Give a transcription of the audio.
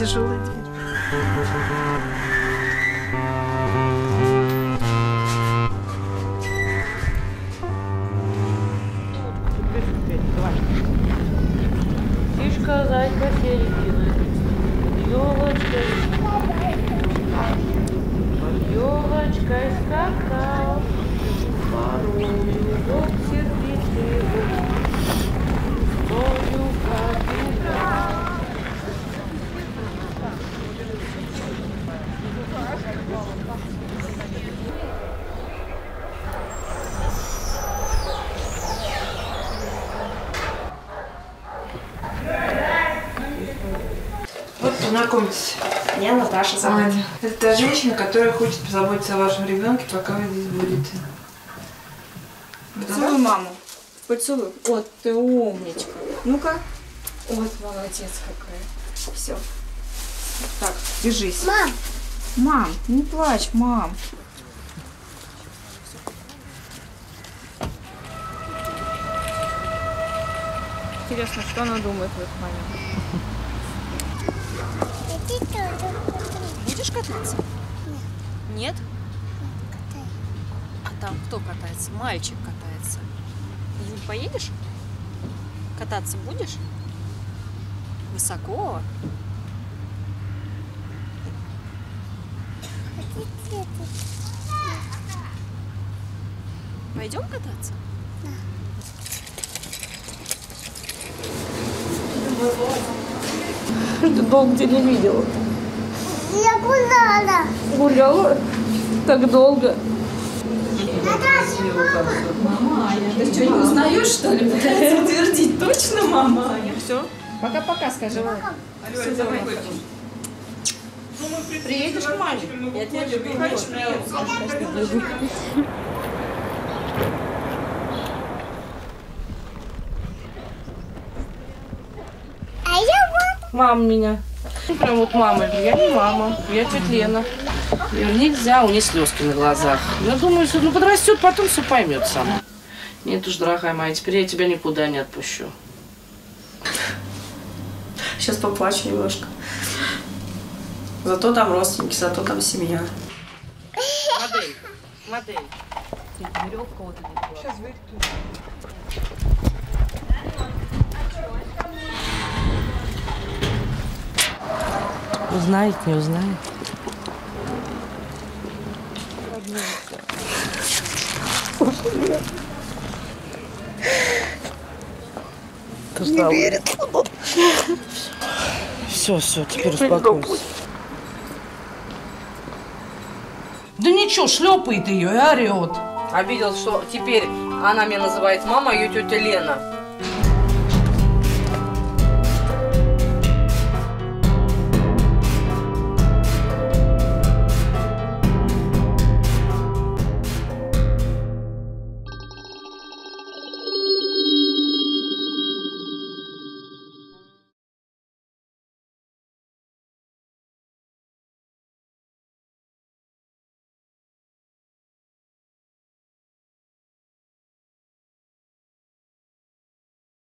тяжелая дверь. Птичка, зайка, середина. Елочка. Елочкой скакал. Знакомьтесь. Я Наташа зовут. Аня. Это та женщина, которая хочет позаботиться о вашем ребенке, пока вы здесь будете. Поцелуй маму. Поцелуй. Вот ты умничка. Ну-ка. Вот молодец какая. Все. Так, держись. Мам. Мам, не плачь, мам. Интересно, что она думает в этот момент? Будешь кататься? Нет. А там кто катается? Мальчик катается. Юль, поедешь? Кататься будешь? Высоко? Пойдем кататься? Ты долго тебя не видела. Я гуляла. Гуляла? Так долго. Ты что, не узнаешь, что ли? Пытается утвердить точно мама Аня? Все? Пока-пока, скажи. Все, давай. Приедешь к маме? Я тебя люблю. А я вот. Мама меня. Прям вот мама. Я не мама. Я тетя Лена. Её нельзя, у нее слезки на глазах. Я думаю, что ну подрастет, потом все поймет сама. Нет уж, дорогая моя, теперь я тебя никуда не отпущу. Сейчас поплачу немножко. Зато там родственники, зато там семья. Модель. Модель. Узнает, не узнает. Не верит. Все, все, теперь успокойся. Да ничего, шлепает ее и орет. Обидел, что теперь она меня называет мама, а ее тетя Лена.